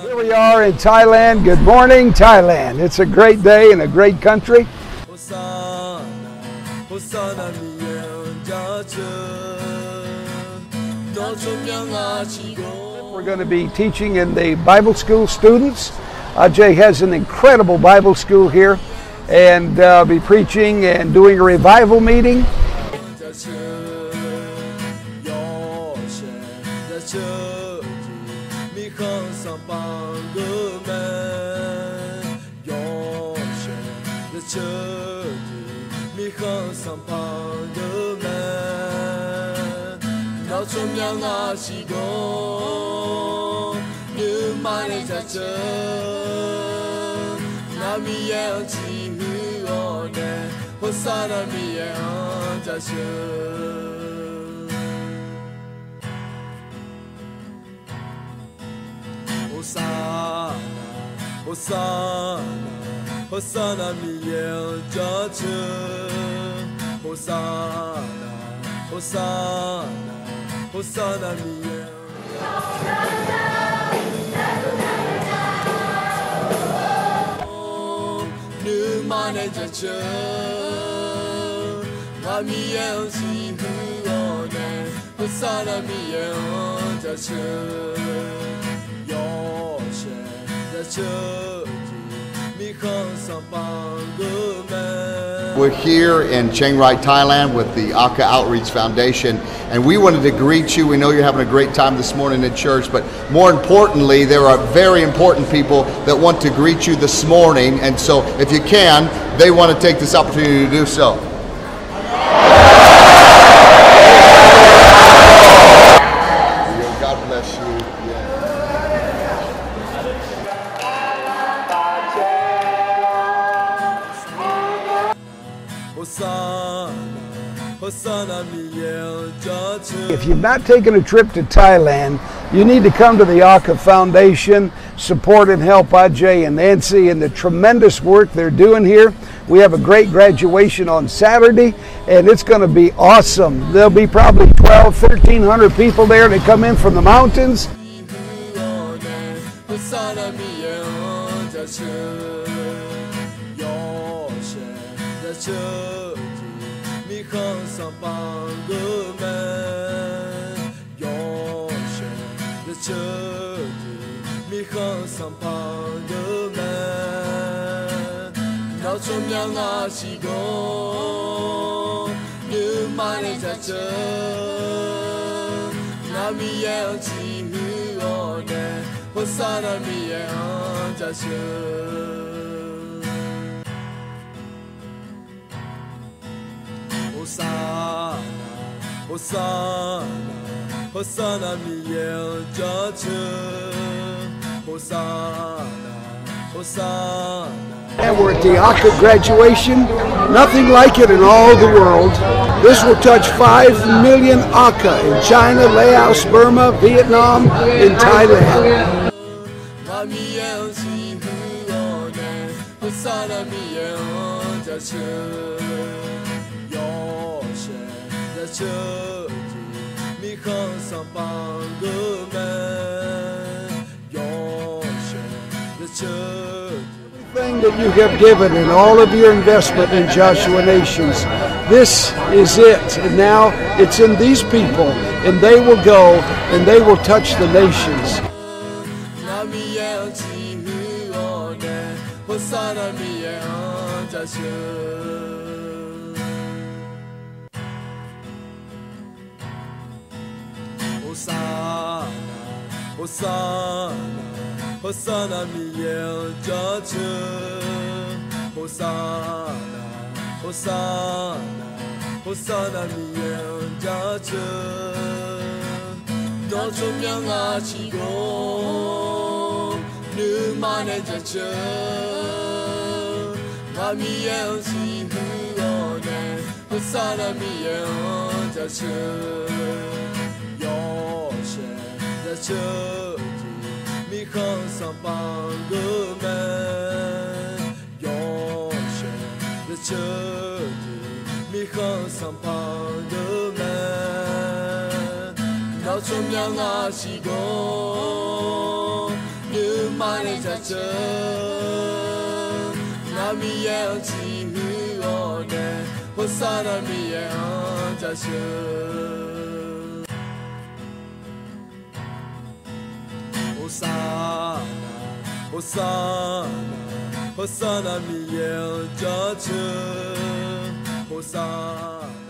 Here we are in Thailand. Good morning, Thailand. It's a great day and a great country. We're going to be teaching in the Bible school students. Aje has an incredible Bible school here and uh, be preaching and doing a revival meeting. شد میخواستم بانگو من یاشه شد میخواستم بانگو من ناچون یا ناشیگو نمانه جاچون نمیه چیهیانه حسانه میه آنجا شد Hosana, Hosana milyoncaçı Hosana, Hosana, Hosana milyoncaçı Numane caçı Mamiyen sihuone Hosana milyoncaçı We're here in Chiang Rai, Thailand with the Akha Outreach Foundation, and we wanted to greet you. We know you're having a great time this morning in church, but more importantly, there are very important people that want to greet you this morning, and so if you can, they want to take this opportunity to do so. If you've not taken a trip to Thailand, you need to come to the Akha Foundation, support and help Aje and Nancy in the tremendous work they're doing here. We have a great graduation on Saturday, and it's going to be awesome. There'll be probably 12, 1,300 people there that come in from the mountains. Cause I'm a man Your share the church Because I'm a man 나좀 양하시고 눈만의 자처 나 위에 얹지 후원해 본 사람 위에 얹자셔 Hosanna, Hosanna Hosanna, Hosanna. And we're at the Akha graduation. Nothing like it in all the world. This will touch 5 million Akha in China, Laos, Burma, Vietnam, and Thailand. Hosanna, Everything Thing that you have given and all of your investment in Joshua Nations, this is it. And now it's in these people, and they will go and they will touch the nations. 호사나 호사나 호사나 미예어져주 호사나 호사나 호사나 미예어져주 너 조명하시고 눈만해져주 마음이 예언시 후원해. 호사나 미예어져주 在这里？你很上榜个门。有谁在这里？你很上榜个门。 천 Hosanna, Hosanna, Hosanna, mi el Hosanna.